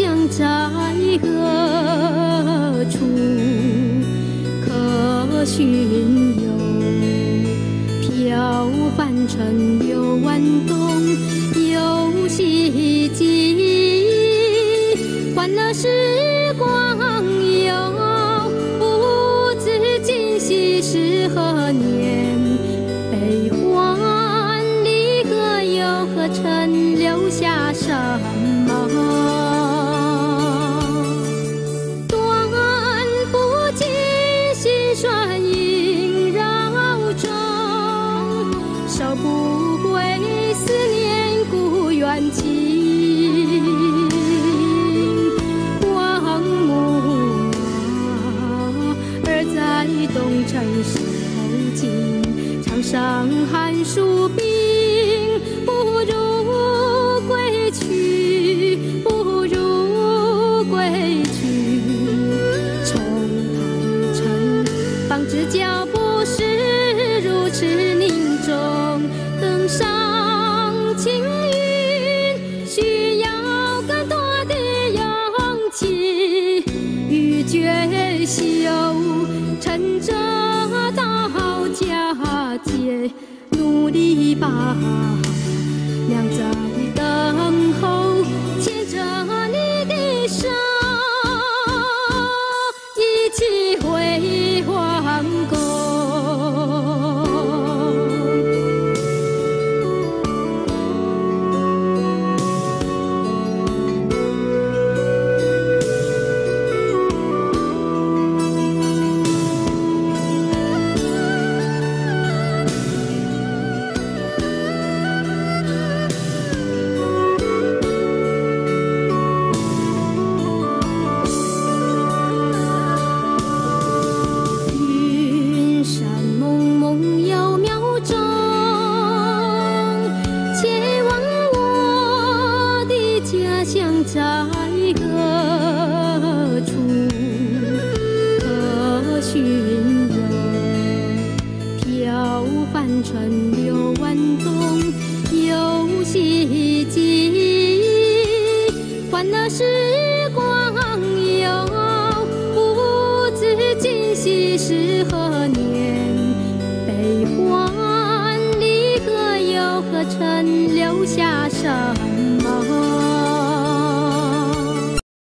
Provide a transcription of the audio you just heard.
将在何处？可寻游，飘凡尘有万冬，游希冀，欢乐时光有，不知今夕是何年。悲欢离合又何曾留下？什么？收不回思念故园情。望母啊，儿在东城时候尽，长上寒暑冰，不如上青云需要更多的勇气与决心。趁着大佳节，努力吧的家乡在何处？何寻游？飘帆春流晚冬，又希冀。欢乐时光有，不知今夕是何年。悲欢离合又何曾留下什